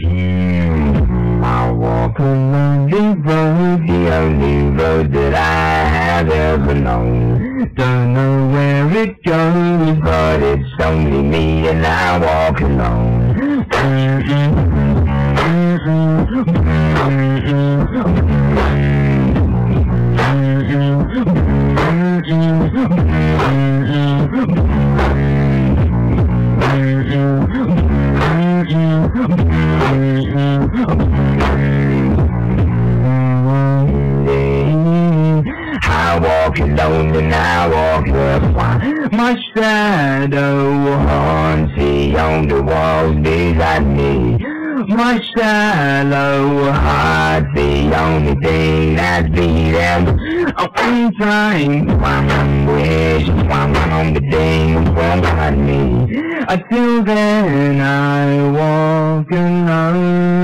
Hmm, I walk along the road, the only road that I have ever known. Don't know where it goes, but it's only me and I walk alone. I I walk the My shadow haunts on the walls beside me. My shallow heart's the only thing that's beating. Oh, I'm trying to find wish, find on the things from behind me. Until then, I walk alone.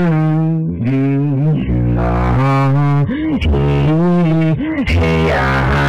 Hey,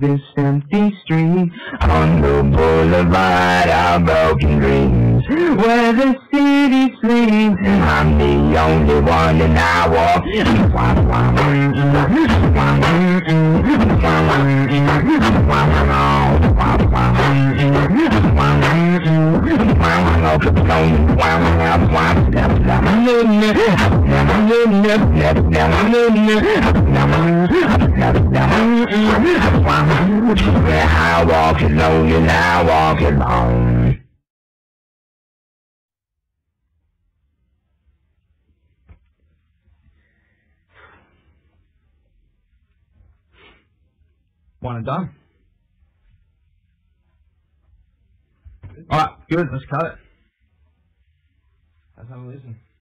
this empty street on the boulevard of broken dreams where the city sleeps. And I'm the only one and I walk. I walk alone and I walk alone. One and done. Alright, good, let's cut it. Let's have a listen.